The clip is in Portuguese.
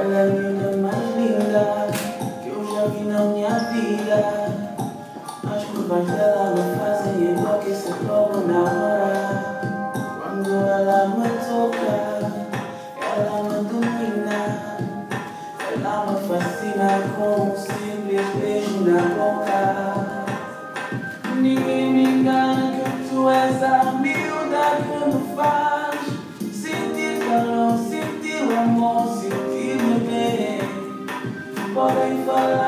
Ela é linda mais linda que eu já vi na minha vida. As curvas dela me fazem enlouquecer logo na hora. Quando ela me toca, ela me domina. Ela me fascina com um simples beijo na boca. Ninguém me engana que tu és a miúda que me faz boy for.